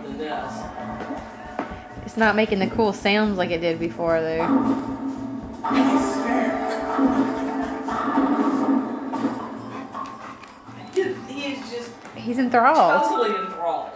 than this. It's not making the cool sounds like it did before, though. He is just He's enthralled. totally enthralled.